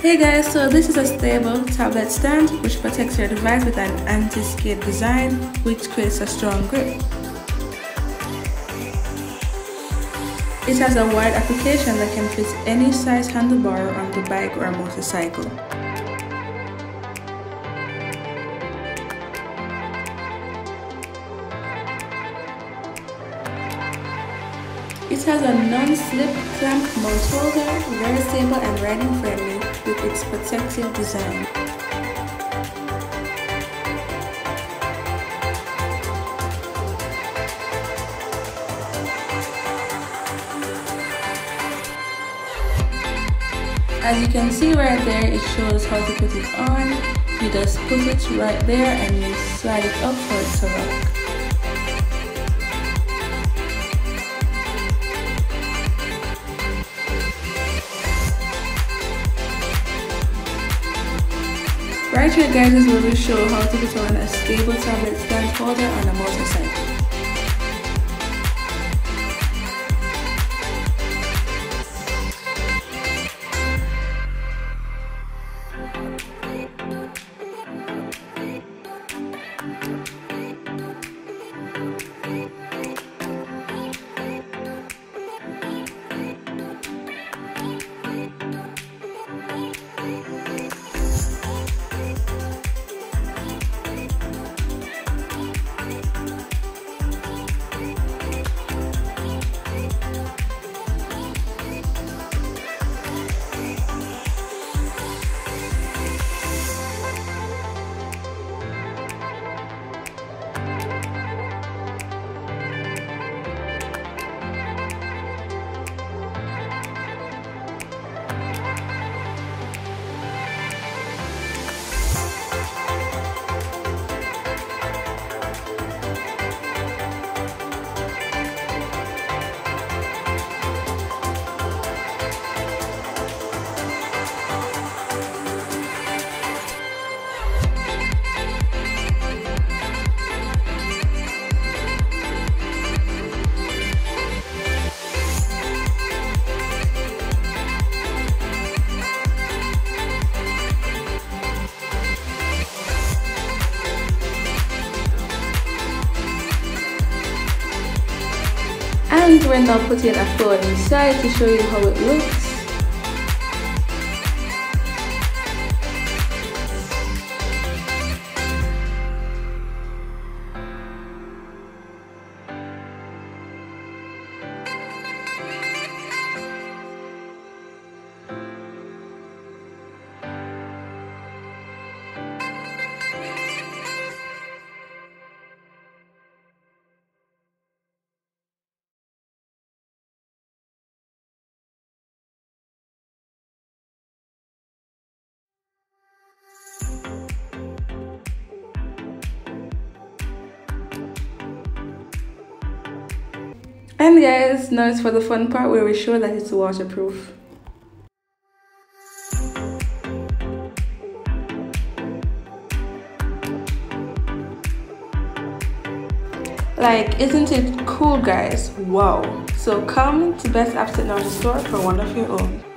Hey guys, so this is a stable tablet stand which protects your device with an anti-skid design which creates a strong grip. It has a wide application that can fit any size handlebar on the bike or motorcycle. It has a non-slip clamp mount holder, very stable and riding friendly with its protective design. As you can see right there, it shows how to put it on. You just put it right there and you slide it up for it to lock. Is where we show how to on a stable tablet stand holder on a motorcycle. And we're now putting a phone inside to show you how it looks. And guys, now it's for the fun part where we show that it's waterproof. Like, isn't it cool guys? Wow. So come to Best App Technology store for one of your own.